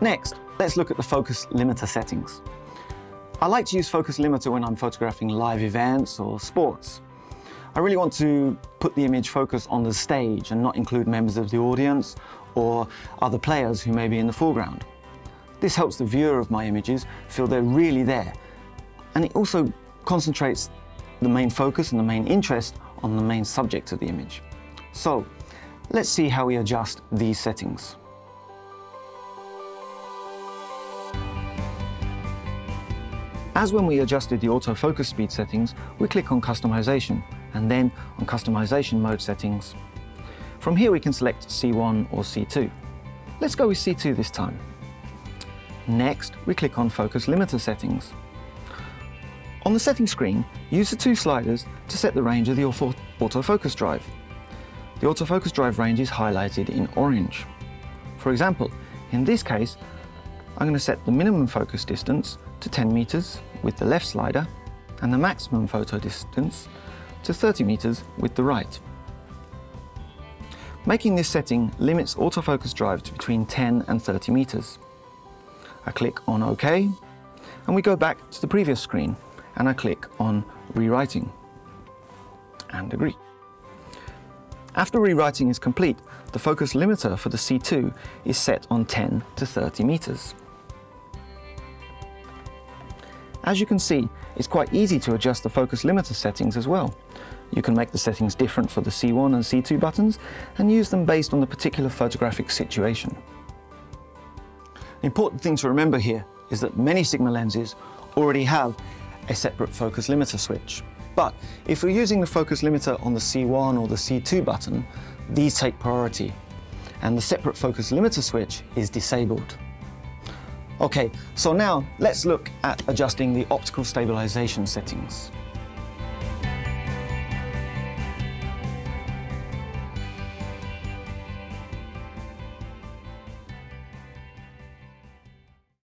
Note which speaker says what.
Speaker 1: Next, let's look at the focus limiter settings. I like to use focus limiter when I'm photographing live events or sports. I really want to put the image focus on the stage and not include members of the audience or other players who may be in the foreground. This helps the viewer of my images feel they're really there. And it also concentrates the main focus and the main interest on the main subject of the image. So, let's see how we adjust these settings. As when we adjusted the autofocus speed settings, we click on Customization and then on Customization Mode Settings. From here we can select C1 or C2. Let's go with C2 this time. Next, we click on Focus Limiter Settings. On the settings screen, use the two sliders to set the range of the autofocus drive. The autofocus drive range is highlighted in orange. For example, in this case, I'm going to set the minimum focus distance to 10 meters with the left slider and the maximum photo distance to 30 meters with the right. Making this setting limits autofocus drive to between 10 and 30 meters. I click on OK and we go back to the previous screen and I click on Rewriting and agree. After rewriting is complete, the focus limiter for the C2 is set on 10 to 30 meters. As you can see, it's quite easy to adjust the focus limiter settings as well. You can make the settings different for the C1 and C2 buttons and use them based on the particular photographic situation. The important thing to remember here is that many Sigma lenses already have a separate focus limiter switch. But if we're using the focus limiter on the C1 or the C2 button, these take priority and the separate focus limiter switch is disabled. Okay, so now let's look at adjusting the optical stabilization settings.